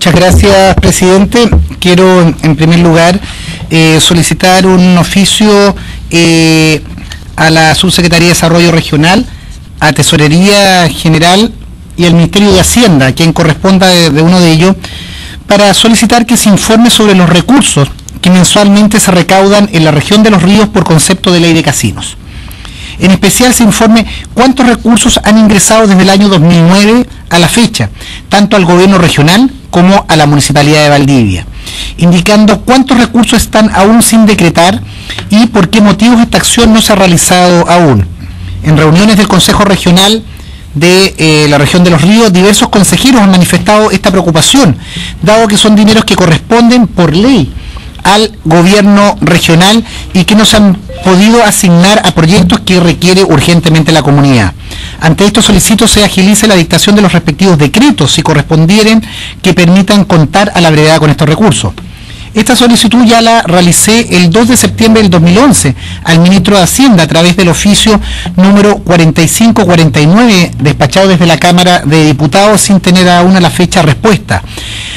Muchas gracias, presidente. Quiero, en primer lugar, eh, solicitar un oficio eh, a la Subsecretaría de Desarrollo Regional, a Tesorería General y al Ministerio de Hacienda, quien corresponda de, de uno de ellos, para solicitar que se informe sobre los recursos que mensualmente se recaudan en la región de los ríos por concepto de ley de casinos. En especial se informe cuántos recursos han ingresado desde el año 2009 a la fecha, tanto al gobierno regional como a la municipalidad de Valdivia, indicando cuántos recursos están aún sin decretar y por qué motivos esta acción no se ha realizado aún. En reuniones del Consejo Regional de eh, la región de los ríos, diversos consejeros han manifestado esta preocupación, dado que son dineros que corresponden por ley al gobierno regional y que no se han podido asignar a proyectos que requiere urgentemente la comunidad. Ante esto solicito se agilice la dictación de los respectivos decretos, si correspondieren, que permitan contar a la brevedad con estos recursos. Esta solicitud ya la realicé el 2 de septiembre del 2011 al ministro de Hacienda a través del oficio número 4549 despachado desde la Cámara de Diputados sin tener aún a la fecha respuesta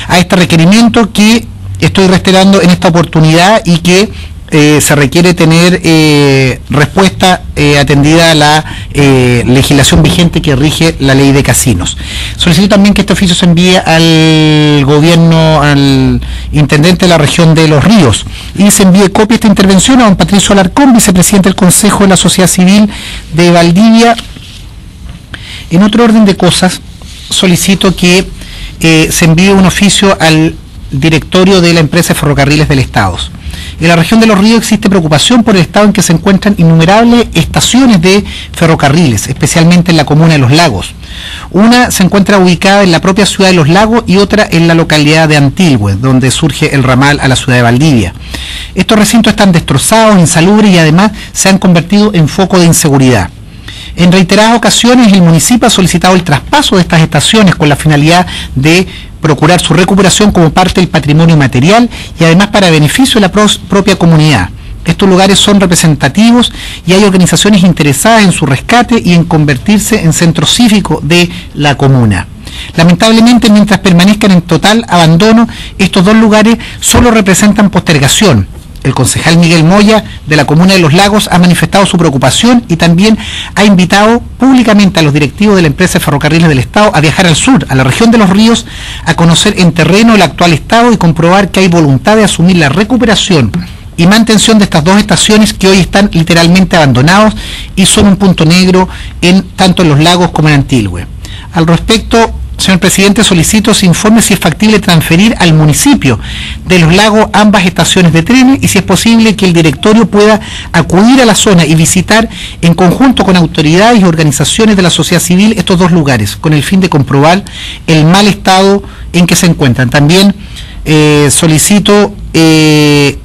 a este requerimiento que estoy reiterando en esta oportunidad y que eh, se requiere tener eh, respuesta eh, atendida a la legislación vigente que rige la ley de casinos. Solicito también que este oficio se envíe al gobierno, al intendente de la región de Los Ríos y se envíe copia de esta intervención a don Patricio Alarcón, vicepresidente del Consejo de la Sociedad Civil de Valdivia. En otro orden de cosas, solicito que se envíe un oficio al directorio de la empresa de Ferrocarriles del Estado. En la región de los ríos existe preocupación por el estado en que se encuentran innumerables estaciones de ferrocarriles, especialmente en la comuna de Los Lagos. Una se encuentra ubicada en la propia ciudad de Los Lagos y otra en la localidad de Antilhue, donde surge el ramal a la ciudad de Valdivia. Estos recintos están destrozados, insalubres y además se han convertido en foco de inseguridad. En reiteradas ocasiones el municipio ha solicitado el traspaso de estas estaciones con la finalidad de procurar su recuperación como parte del patrimonio material y además para beneficio de la propia comunidad. Estos lugares son representativos y hay organizaciones interesadas en su rescate y en convertirse en centro cívico de la comuna. Lamentablemente, mientras permanezcan en total abandono, estos dos lugares solo representan postergación. El concejal Miguel Moya de la comuna de Los Lagos ha manifestado su preocupación y también ha invitado públicamente a los directivos de la empresa de ferrocarriles del Estado a viajar al sur, a la región de los ríos, a conocer en terreno el actual estado y comprobar que hay voluntad de asumir la recuperación y mantención de estas dos estaciones que hoy están literalmente abandonados y son un punto negro en tanto en los lagos como en Antilhue. Al respecto, señor presidente, solicito se informe si es factible transferir al municipio de los lagos ambas estaciones de trenes y si es posible que el directorio pueda acudir a la zona y visitar en conjunto con autoridades y organizaciones de la sociedad civil estos dos lugares, con el fin de comprobar el mal estado en que se encuentran. También eh, solicito eh,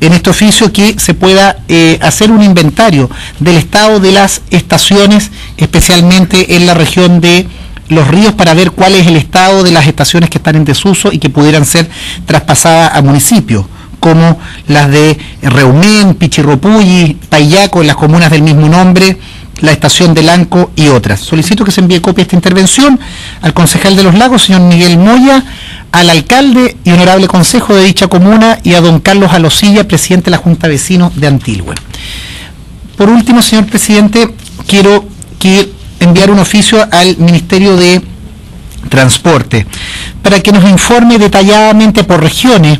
en este oficio que se pueda eh, hacer un inventario del estado de las estaciones, especialmente en la región de los ríos, para ver cuál es el estado de las estaciones que están en desuso y que pudieran ser traspasadas a municipios como las de Reumén, Pichirropulli, Payaco, en las comunas del mismo nombre, la estación de Lanco y otras. Solicito que se envíe copia de esta intervención al concejal de los lagos, señor Miguel Moya, al alcalde y honorable consejo de dicha comuna y a don Carlos Alosilla, presidente de la Junta de Vecinos de Antilhue. Por último, señor presidente, quiero que enviar un oficio al Ministerio de Transporte. Para que nos informe detalladamente por regiones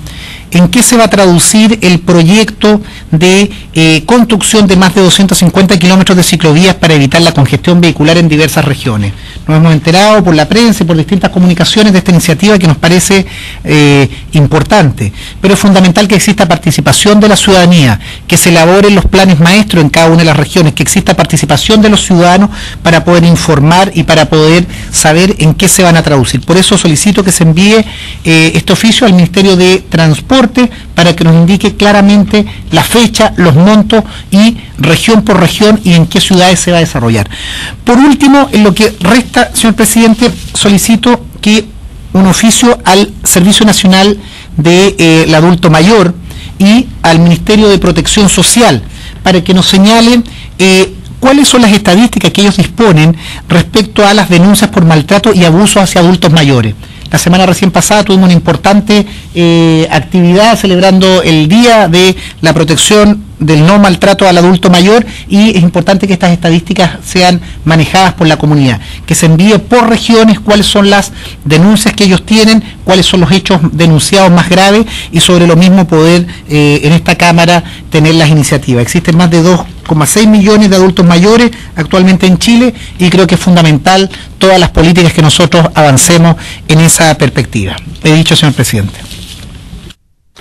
en qué se va a traducir el proyecto de eh, construcción de más de 250 kilómetros de ciclovías para evitar la congestión vehicular en diversas regiones. Nos hemos enterado por la prensa y por distintas comunicaciones de esta iniciativa que nos parece eh, importante, pero es fundamental que exista participación de la ciudadanía, que se elaboren los planes maestros en cada una de las regiones, que exista participación de los ciudadanos para poder informar y para poder saber en qué se van a traducir. Por eso solicito que se envíe eh, este oficio al Ministerio de Transporte para que nos indique claramente la fecha, los montos y región por región y en qué ciudades se va a desarrollar. Por último, en lo que resta, señor presidente, solicito que un oficio al Servicio Nacional del Adulto Mayor y al Ministerio de Protección Social para que nos señalen eh, cuáles son las estadísticas que ellos disponen respecto a las denuncias por maltrato y abuso hacia adultos mayores. La semana recién pasada tuvimos una importante eh, actividad celebrando el Día de la Protección del no maltrato al adulto mayor y es importante que estas estadísticas sean manejadas por la comunidad, que se envíe por regiones cuáles son las denuncias que ellos tienen, cuáles son los hechos denunciados más graves y sobre lo mismo poder eh, en esta Cámara tener las iniciativas. Existen más de 2,6 millones de adultos mayores actualmente en Chile y creo que es fundamental todas las políticas que nosotros avancemos en esa perspectiva. He dicho, señor presidente.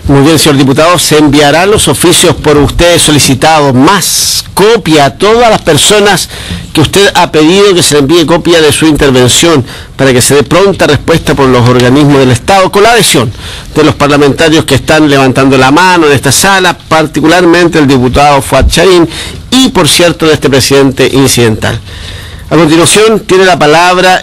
Muy bien, señor diputado, se enviarán los oficios por usted solicitados, más copia a todas las personas que usted ha pedido que se le envíe copia de su intervención para que se dé pronta respuesta por los organismos del Estado, con la adhesión de los parlamentarios que están levantando la mano en esta sala, particularmente el diputado Fuad Charín y, por cierto, de este presidente incidental. A continuación, tiene la palabra